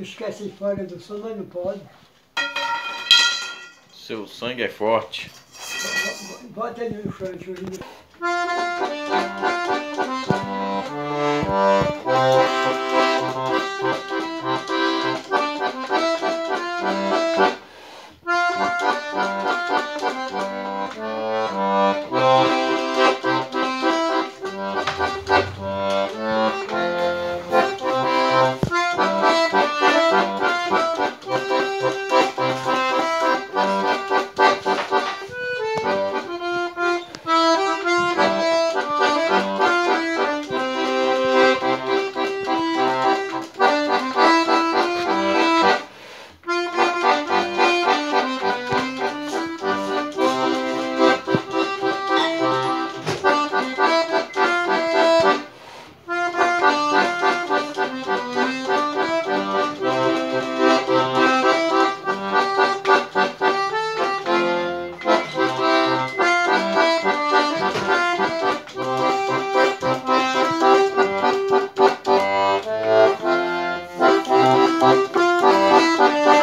Esquece fora do Sul, mas não pode. Seu sangue é forte. Bota ele no chão, Júlio. Thank「あっはっはっは」